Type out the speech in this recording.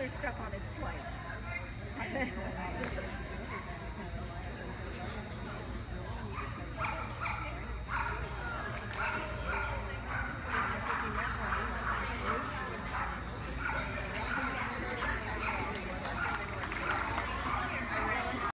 other stuff on his plate.